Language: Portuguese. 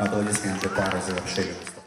na to lidi s nějakým pár rozlepšením.